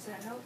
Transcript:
Does that help?